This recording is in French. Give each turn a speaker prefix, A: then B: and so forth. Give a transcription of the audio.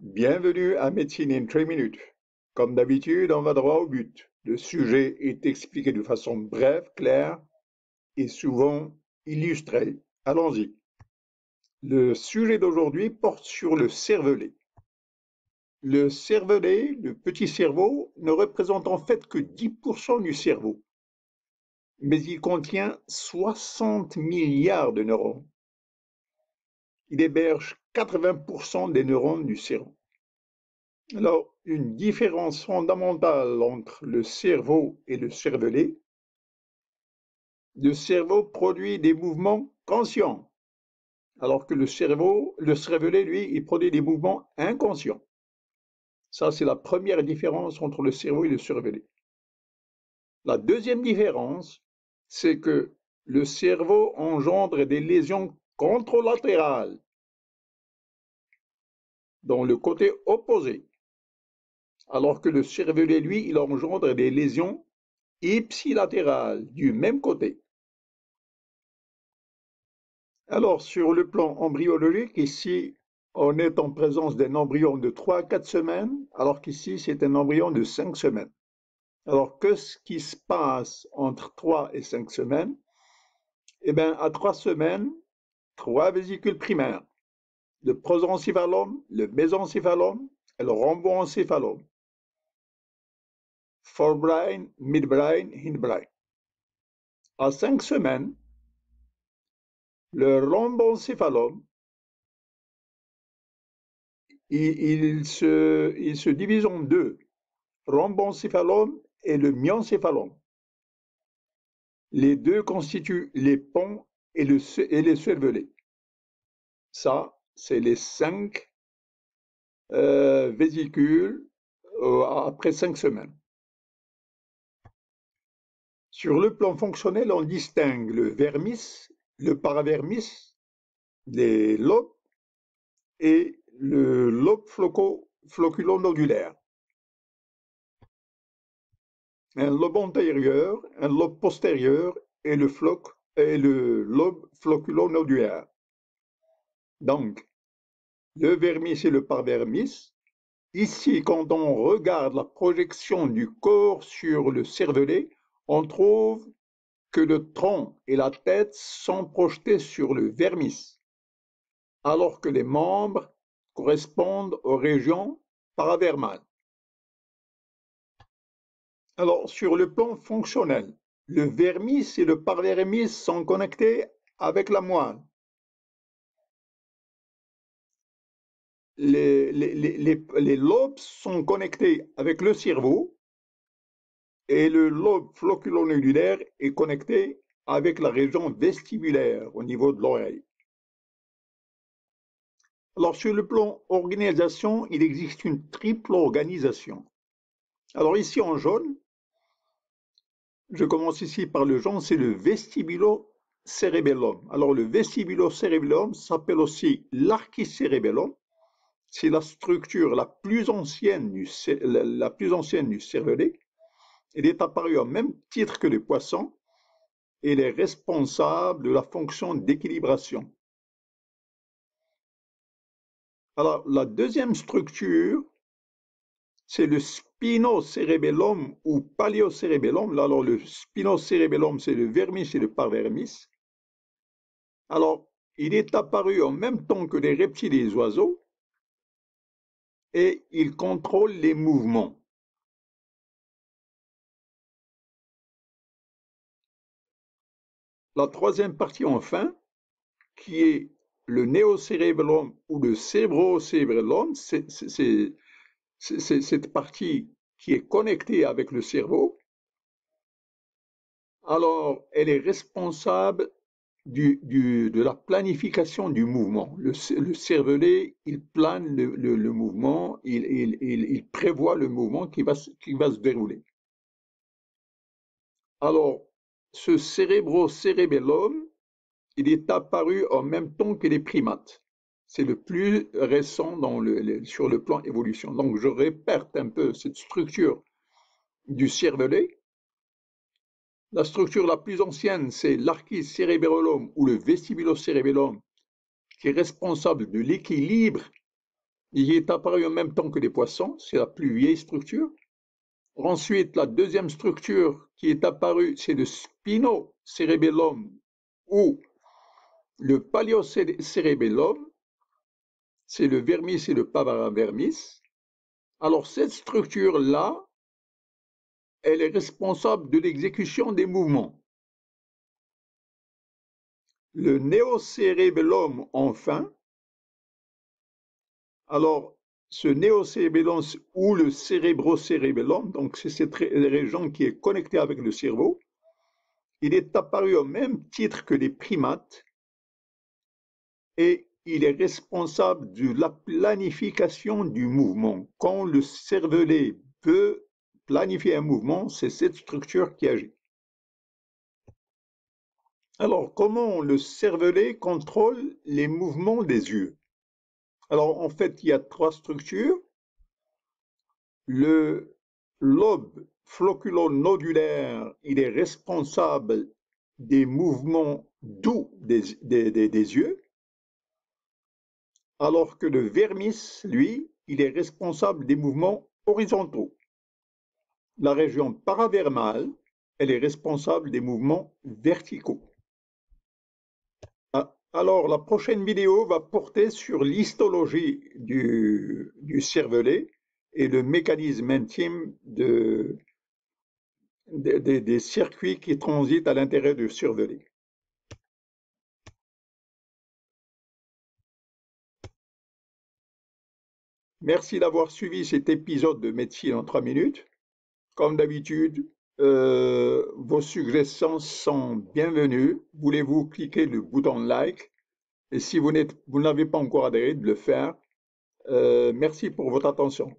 A: Bienvenue à Médecine in 3 minutes. Comme d'habitude, on va droit au but. Le sujet est expliqué de façon brève, claire et souvent illustrée. Allons-y. Le sujet d'aujourd'hui porte sur le cervelet. Le cervelet, le petit cerveau, ne représente en fait que 10% du cerveau, mais il contient 60 milliards de neurones. Il héberge 80% des neurones du cerveau. Alors, une différence fondamentale entre le cerveau et le cervelet. Le cerveau produit des mouvements conscients, alors que le cerveau, le cervelet, lui, il produit des mouvements inconscients. Ça, c'est la première différence entre le cerveau et le cervelet. La deuxième différence, c'est que le cerveau engendre des lésions contralatérales dans le côté opposé, alors que le cervelet, lui, il engendre des lésions ipsilatérales du même côté. Alors, sur le plan embryologique, ici, on est en présence d'un embryon de 3 à 4 semaines, alors qu'ici, c'est un embryon de 5 semaines. Alors, qu'est-ce qui se passe entre 3 et 5 semaines? Eh bien, à 3 semaines, trois vésicules primaires, le prosencéphalome, le mésencéphalome et le rhomboencéphalome. Forebrain, midbrain, hindbrain. À 5 semaines, le rhomboencéphalome il, se, divise en deux, rhomboencéphalome et le myencéphalome. Les deux constituent les ponts et, le, et les cervelets. Ça, c'est les cinq euh, vésicules euh, après cinq semaines. Sur le plan fonctionnel, on distingue le vermis, le paravermis, les lobes et le lobe floculonodulaire. Un lobe antérieur, un lobe postérieur et le, et le lobe floculonodulaire. Donc, le vermis et le parvermis. Ici, quand on regarde la projection du corps sur le cervelet, on trouve que le tronc et la tête sont projetés sur le vermis, alors que les membres correspondent aux régions paravermales. Alors, sur le plan fonctionnel, le vermis et le parvermis sont connectés avec la moelle. Les, lobes sont connectés avec le cerveau et le lobe floculonodulaire est connecté avec la région vestibulaire au niveau de l'oreille. Alors, sur le plan organisation, il existe une triple organisation. Alors, ici en jaune, je commence ici par le jaune, c'est le vestibulo-cérébellum. Alors, le vestibulo-cérébellum s'appelle aussi l'archicérébellum. C'est la structure la plus ancienne du, cervelet. Il est apparu au même titre que le poisson et il est responsable de la fonction d'équilibration. Alors, la deuxième structure, c'est le spinocérébellum ou paléocérébellum. Alors, le spinocérébellum, c'est le vermis et le parvermis. Alors, il est apparu en même temps que les reptiles et les oiseaux et il contrôle les mouvements. La troisième partie, enfin, qui est le néocérébellum ou le cérébrocérébellum, c'est cette partie qui est connectée avec le cerveau. Alors, elle est responsable du, de la planification du mouvement. Le, cervelet, il plane le, mouvement, il, il, prévoit le mouvement qui va, qui va se dérouler. Alors, ce cérébro-cérébellum, il est apparu en même temps que les primates. C'est le plus récent le, sur le plan évolution. Donc, je répète un peu cette structure du cervelet. La structure la plus ancienne, c'est l'archicérébellum ou le vestibulocérébellum, qui est responsable de l'équilibre Il est apparu en même temps que les poissons, c'est la plus vieille structure. Ensuite, la deuxième structure qui est apparue, c'est le spinocerebellum ou le paleocérébellum. C'est le vermis et le paravermis. Alors, cette structure-là, elle est responsable de l'exécution des mouvements. Le néocérébellum, enfin, alors, ce néocérébellum ou le cérébrocérébellum, donc c'est cette région qui est connectée avec le cerveau, il est apparu au même titre que les primates et il est responsable de la planification du mouvement. Quand le cervelet peut planifier un mouvement, c'est cette structure qui agit. Alors, comment le cervelet contrôle les mouvements des yeux? Alors, en fait, il y a trois structures. Le lobe floculo-nodulaire, il est responsable des mouvements doux des, des yeux, alors que le vermis, lui, il est responsable des mouvements horizontaux. La région paravermale, elle est responsable des mouvements verticaux. Ah, alors, la prochaine vidéo va porter sur l'histologie du, cervelet et le mécanisme intime de, des circuits qui transitent à l'intérieur du cervelet. Merci d'avoir suivi cet épisode de Médecine en 3 minutes. Comme d'habitude, euh, vos suggestions sont bienvenues. Voulez-vous cliquer le bouton like? Et si vous n'avez pas encore adhéré, de le faire. Euh, merci pour votre attention.